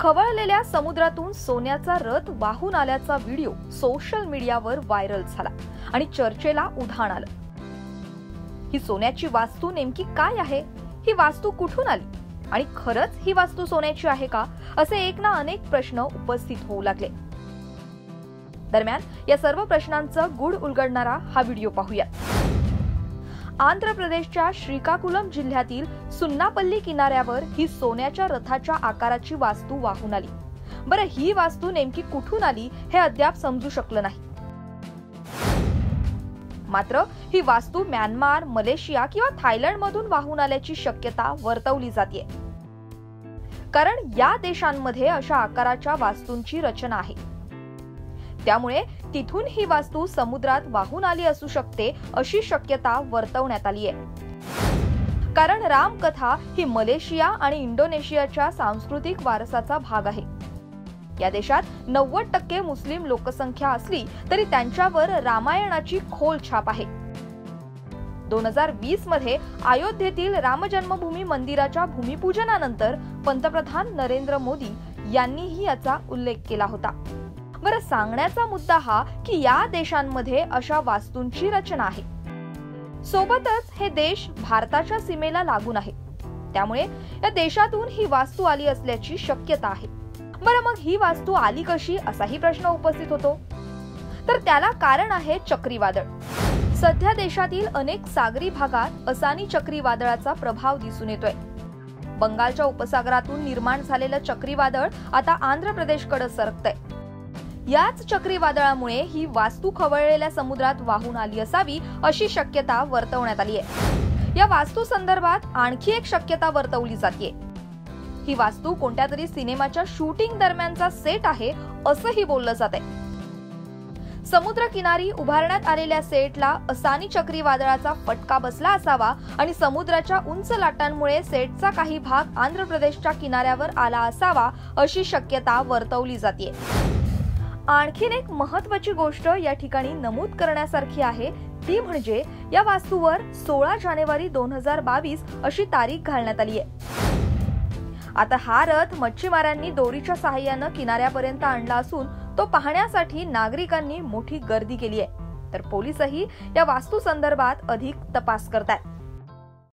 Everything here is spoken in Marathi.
खवळलेल्या समुद्रातून सोन्याचा रथ वाहून आल्याचा व्हिडिओ सोशल मीडियावर व्हायरल झाला आणि चर्चेला उधाण आलं. ही सोन्याची वास्तू नेमकी काय आहे? ही वास्तू कुठून आली? आणि खरंच ही वास्तू सोन्याची आहे का? असे एक ना अनेक प्रश्न उपस्थित होऊ लागले. दरम्यान या सर्व प्रश्नांचं गुढ उलगडणारा हा व्हिडिओ पाहूया आंध्र प्रदेशच्या श्रीकाकुलम जिल्ह्यातील सुन्नापल्ली किनाऱ्यावर ही सोन्याच्या रथाच्या आकाराची वास्तू वाहून आली. बरं ही वास्तू नेमकी कुठून आली हे अद्याप समजू शकलं नाही. मात्र ही वास्तू म्यानमार मलेशिया किंवा थायलंड मधून वाहून आल्याची शक्यता वर्तवली जाते कारण या देशांमध्ये अशा आकाराच्या वास्तूंची रचना आहे. त्यामुळे तिथून ही वास्तू समुद्रात वाहून आली असू शकते अशी शक्यता वर्तवण्यात आली आहे. कारण रामकथा ही मलेशिया आणि इंडोनेशियाच्या सांस्कृतिक वारसाचा भाग आहे. या देशात नव्वद टक्के मुस्लिम लोकसंख्या असली तरी त्यांच्यावर रामायणाची खोल छाप आहे. दोन हजार वीसमध्ये अयोध्येतील राम जन्मभूमी मंदिराच्या भूमिपूजनानंतर पंतप्रधान नरेंद्र मोदी यांनीही याचा उल्लेख केला होता. बरं सांगण्याचा मुद्दा हा की या देशांमध्ये अशा वास्तूंची रचना आहे. सोबतच हे देश भारताच्या सीमेला लागून आहे. त्यामुळे या देशातून ही वास्तू आली असल्याची शक्यता आहे. बरं मग ही वास्तू आली कशी असाही प्रश्न उपस्थित होतो. तर त्याला कारण आहे चक्रीवादळ. सध्या देशातील अनेक सागरी भागात असानी चक्रीवादळाचा प्रभाव दिसून येतोय. बंगालच्या उपसागरातून निर्माण झालेलं चक्रीवादळ आता आंध्र प्रदेशकडे सरकतंय. याच चक्रीवादळामुळे ही वास्तू खवळलेल्या समुद्रात वाहून आली असावी अशी शक्यता वर्तवण्यात आली आहे. या वास्तू संदर्भात आणखी एक शक्यता वर्तवली जाते ही वास्तू कोणत्या तरी सिनेमाच्या शूटिंग दरम्यानचा सेट आहे असंही बोललं जात आहे समुद्र किनारी उभारण्यात आलेल्या सेटला असानी चक्रीवादळाचा फटका बसला असावा आणि समुद्राच्या उंच लाटांमुळे सेटचा काही भाग आंध्र प्रदेशच्या किनाऱ्यावर आला असावा अशी शक्यता वर्तवली जाते आणखीन एक महत्वाची गोष्ट या ठिकाणी नमूद करण्यासारखी आहे. ती म्हणजे या वास्तूवर सोळा जानेवारी दोन हजार बावीस अशी तारीख घालण्यात आली आहे आता हा रथ मच्छीमारांनी दोरीच्या सहाय्यानं किनाऱ्यापर्यंत आणला असून तो पाहण्यासाठी नागरिकांनी मोठी गर्दी केली आहे तर पोलिसही या वास्तू संदर्भात अधिक तपास करतात